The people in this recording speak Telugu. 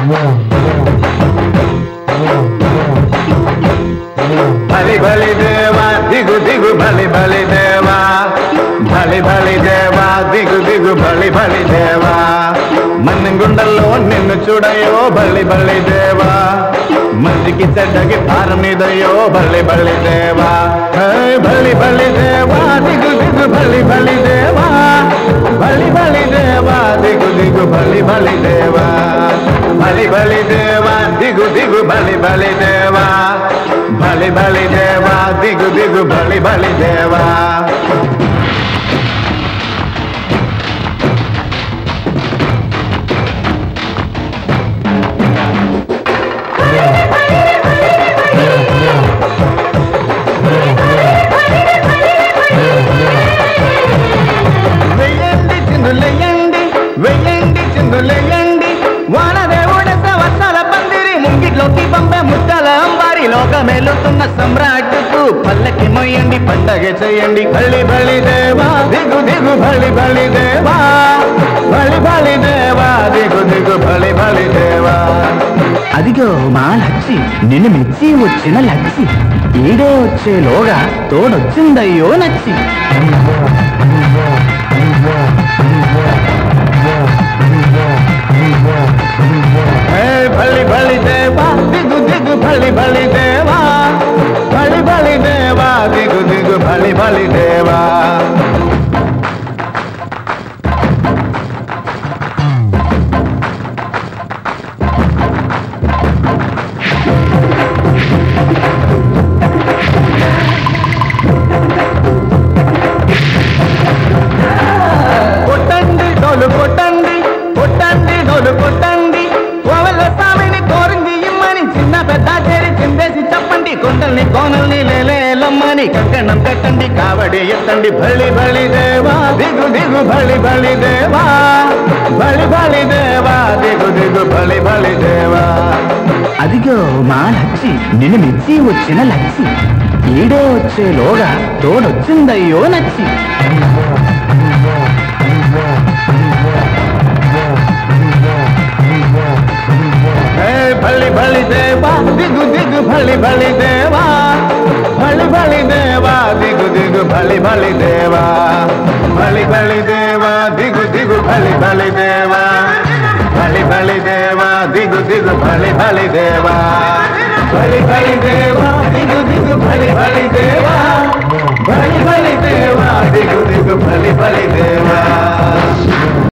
भले भले देवा दिगु दिगु भले भले देवा భలి భలి దేవా దిగు దిగు భలి భలి దేవా మన గుండల్లో నిన్ను చూడయో భలి భలి దేవా మంచికి చెడ్డకి భారమిదయో భలి భలి దేవా భలి భలి దేవా దిగు దిగు భలి భలి దేవా భలి భలి దేవా దిగు దిగు భలి భలి దేవా భలి బలి దేవా దిగు దిగు బలి బలి దేవా బలి బలి దేవా దిగు దిగు బలి బలి దేవా పొగమెలుతున్న సమ్రాట్కు పల్లకి మొయ్యండి పండగ చేయండి బలి బలి దేవా దిగు దిగు బలి బలి దేవా బలి బలి దేవా దిగు దిగు బలి బలి దేవా అదిగో మా లచ్చి నిన్ను మెచ్చి వచ్చిన లచ్చి ఈడే లోగా తోడొచ్చిందయ్యో నచ్చి బలి బలి దేవా దిగు దిగు భలి భలి మలిలేవా కొట్టండి దొలుకొట్టండి కొట్టండి దొలుకొట్టండి కోవలసాయని తోరింజియ్ మని చిన్న పెద్ద చెరి చింపేసి చెప్పండి కొంటల్ని కొనులే తల్లి కంకణం కట్టండి కావడి ఎత్తండి బలి బలి దేవా దిగు దిగు బలి బలి దేవా బలి బలి దేవా దిగు దిగు బలి బలి దేవా అదిగో మా లచ్చి నిన్ను మెచ్చి వచ్చిన లచ్చి ఈడే వచ్చేలోగా తోడొచ్చిందయ్యో నచ్చి భళి భళి దేవా దిగు దిగు భళి భళి దేవా బలి బలి దేవా దిగు దిగు బలి బలి దేవా బలి బలి దేవా దిగు దిగు బలి బలి దేవా బలి బలి దేవా దిగు దిగు బలి బలి దేవా బలి బలి దేవా దిగు దిగు బలి బలి దేవా